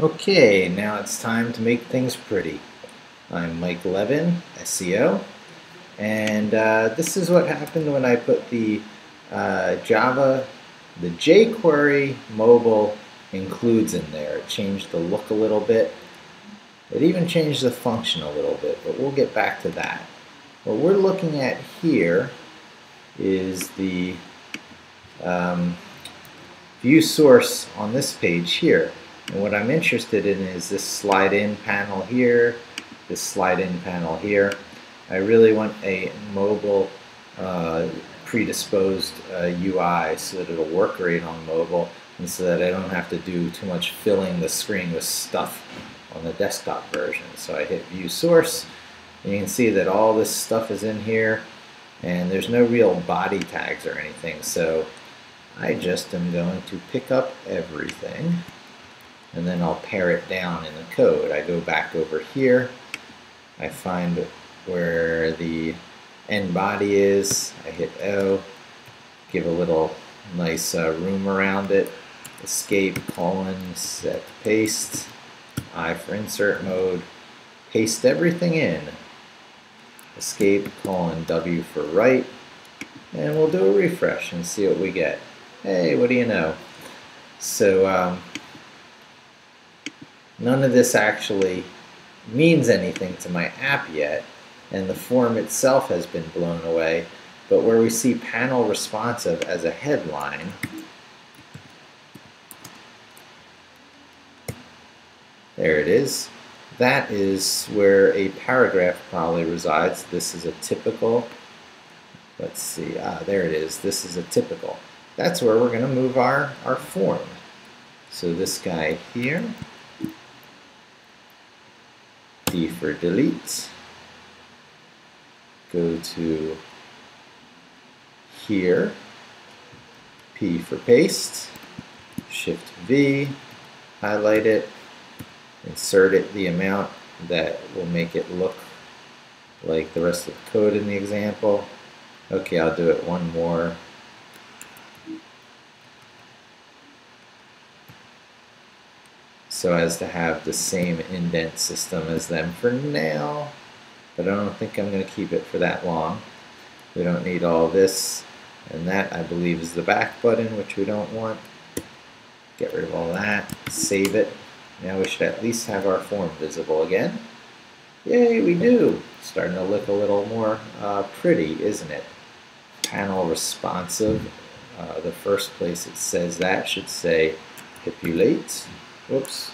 Okay, now it's time to make things pretty. I'm Mike Levin, SEO, and uh, this is what happened when I put the uh, Java, the jQuery mobile includes in there. It changed the look a little bit. It even changed the function a little bit, but we'll get back to that. What we're looking at here is the um, view source on this page here. And what I'm interested in is this slide in panel here, this slide in panel here. I really want a mobile uh, predisposed uh, UI so that it'll work great on mobile and so that I don't have to do too much filling the screen with stuff on the desktop version. So I hit view source and you can see that all this stuff is in here and there's no real body tags or anything so I just am going to pick up everything and then I'll pare it down in the code. I go back over here, I find where the end body is, I hit O, give a little nice uh, room around it, escape, colon, set, paste, I for insert mode, paste everything in, escape, colon, W for write, and we'll do a refresh and see what we get. Hey, what do you know? So, um, none of this actually means anything to my app yet, and the form itself has been blown away. But where we see panel responsive as a headline, there it is. That is where a paragraph probably resides. This is a typical, let's see, ah, there it is. This is a typical. That's where we're going to move our, our form. So this guy here, D for delete. Go to here, P for paste, Shift V, highlight it, insert it the amount that will make it look like the rest of the code in the example. Okay, I'll do it one more so as to have the same indent system as them for now. But I don't think I'm going to keep it for that long. We don't need all this. And that, I believe, is the back button, which we don't want. Get rid of all that. Save it. Now we should at least have our form visible again. Yay, we do. Starting to look a little more uh, pretty, isn't it? Panel responsive. Uh, the first place it says that should say Pipulate. Whoops.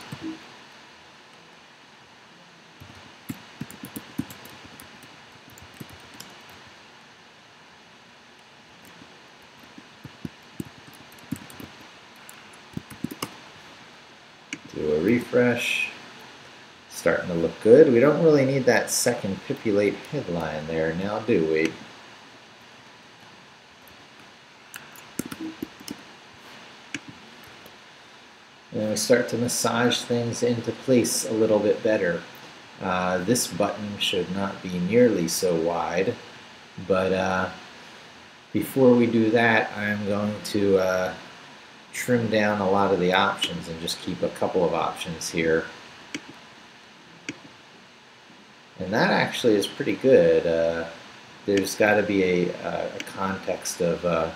Do a refresh. Starting to look good. We don't really need that second Pipulate headline there now, do we? And we start to massage things into place a little bit better. Uh, this button should not be nearly so wide, but uh, before we do that, I'm going to uh, trim down a lot of the options and just keep a couple of options here. And that actually is pretty good. Uh, there's got to be a, a, context of uh,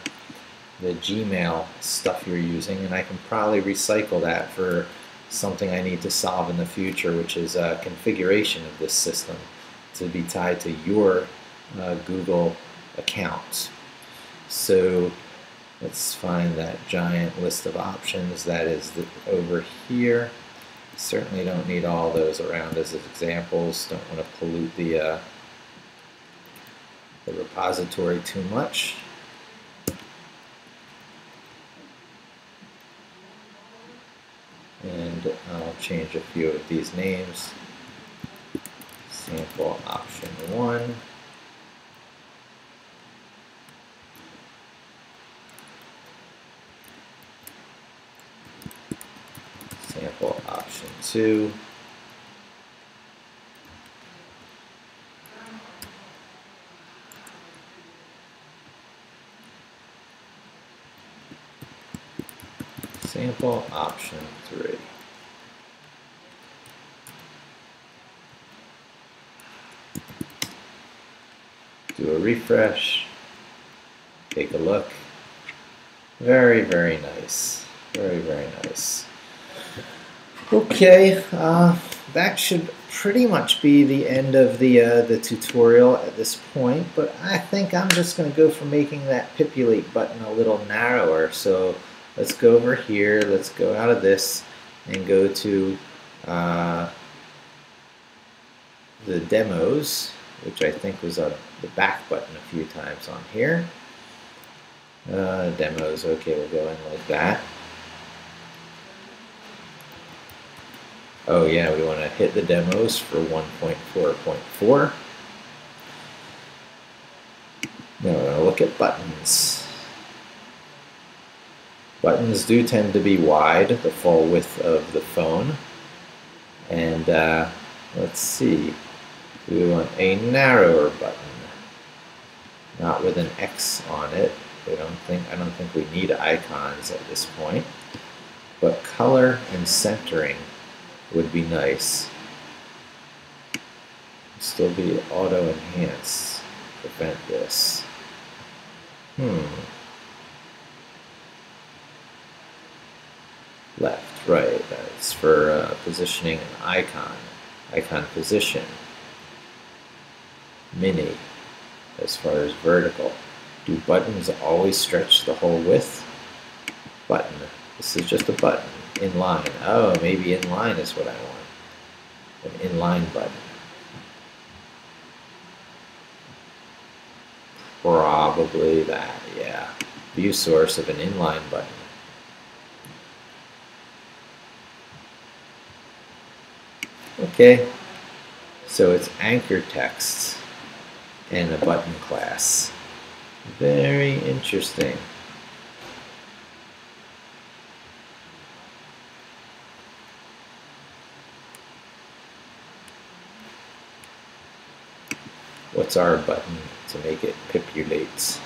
the Gmail stuff you're using, and I can probably recycle that for something I need to solve in the future, which is a configuration of this system to be tied to your uh, Google account. So let's find that giant list of options that is the, over here. Certainly don't need all those around as examples. Don't want to pollute the, uh, the repository too much. and I'll change a few of these names. Sample option 1. Sample option 2. Sample option 3. Do a refresh, take a look. Very, very nice. Very, very nice. Okay, uh, that should pretty much be the end of the, uh, the tutorial at this point, but I think I'm just going to go for making that pipulate button a little narrower. So let's go over here, let's go out of this and go to uh, the demos, which I think was on the back button a few times on here. Uh, demos, okay, we'll go in like that. Oh yeah, we want to hit the demos for 1.4.4. Now we're going to look at buttons. Buttons do tend to be wide, the full width of the phone. And uh, let's see, we want a narrower button, not with an X on it. We don't think I don't think we need icons at this point, but color and centering would be nice. Still be auto enhance. Prevent this. Hmm. Left, right. That's for uh, positioning an icon. Icon position. Mini, as far as vertical. Do buttons always stretch the whole width? Button. This is just a button. Inline. Oh, maybe inline is what I want. An inline button. Probably that, yeah. View source of an inline button. Okay, so it's anchor text and a button class. Very interesting. What's our button to make it pipulates?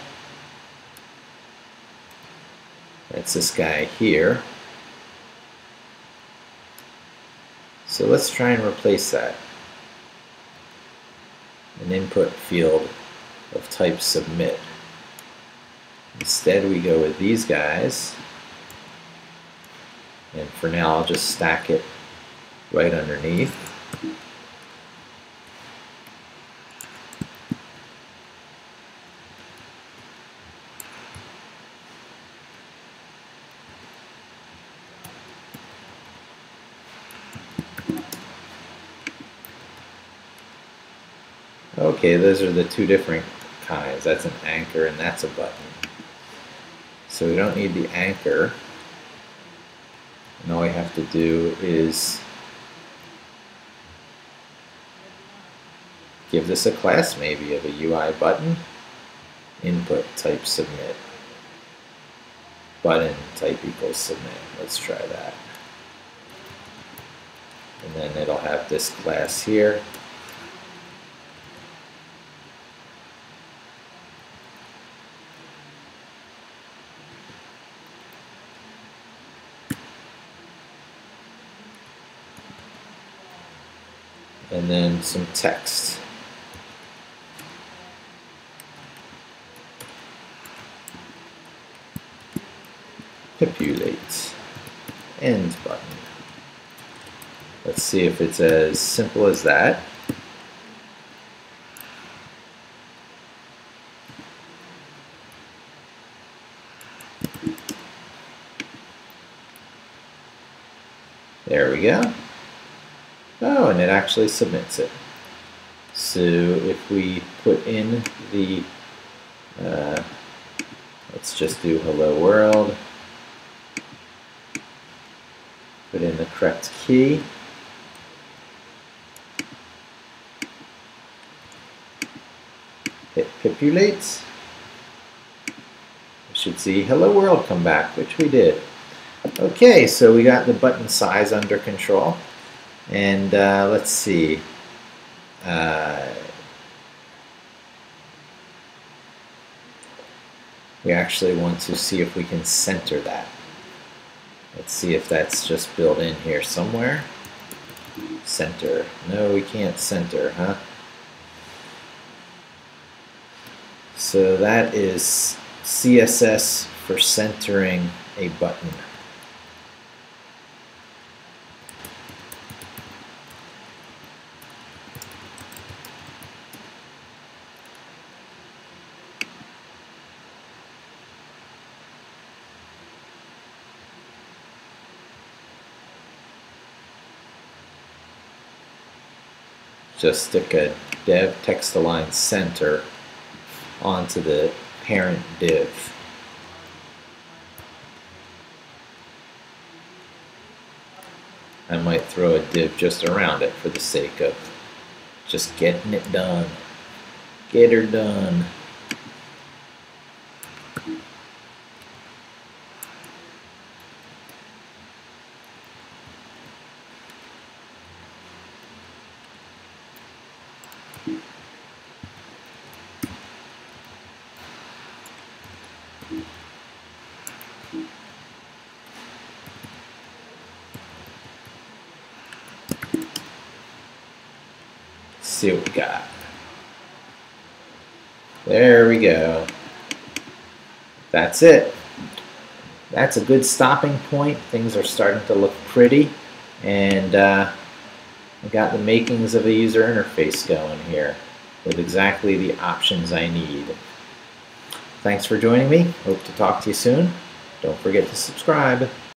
That's this guy here. So let's try and replace that. An input field of type submit. Instead we go with these guys. And for now I'll just stack it right underneath. Okay, those are the two different kinds. That's an anchor and that's a button. So we don't need the anchor. And all we have to do is give this a class maybe of a UI button. Input type submit. Button type equals submit. Let's try that. And then it'll have this class here. And then some text. Pipulate. End button. Let's see if it's as simple as that. There we go. Oh, and it actually submits it. So if we put in the, uh, let's just do hello world, put in the correct key, hit pipulates, we should see hello world come back, which we did. Okay, so we got the button size under control. And uh, let's see. Uh, we actually want to see if we can center that. Let's see if that's just built in here somewhere. Center. No, we can't center, huh? So that is CSS for centering a button. Just stick a dev text align center onto the parent div. I might throw a div just around it for the sake of just getting it done. Get her done. See what we got. There we go. That's it. That's a good stopping point. Things are starting to look pretty. And uh, I got the makings of a user interface going here with exactly the options I need. Thanks for joining me. Hope to talk to you soon. Don't forget to subscribe.